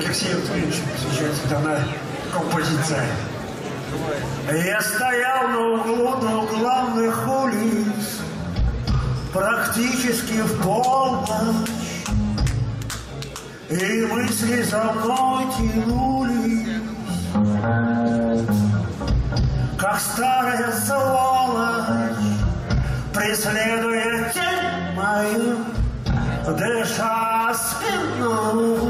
Алексею Антоновичу посвящается данная композиция. Я стоял на углу двух главных улиц, практически в полночь, и мысли за мной тянулись, как старая сволочь, преследуя тень мою, дыша спину,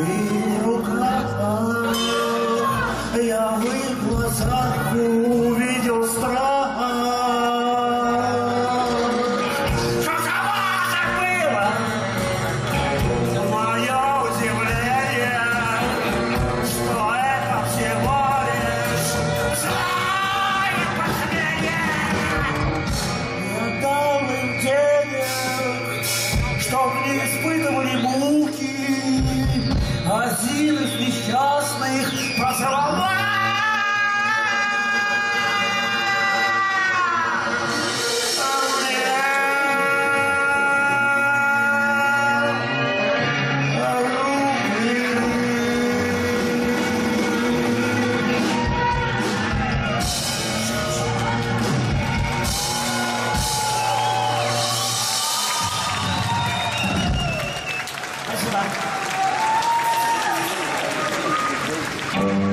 и в руках я в их глазах увидел страх. Так было? Мое удивление, что это всего лишь злое последнее. Я дал им денег, чтоб не испытывали муки, один из несчастных поцеловал. Спасибо. Bye.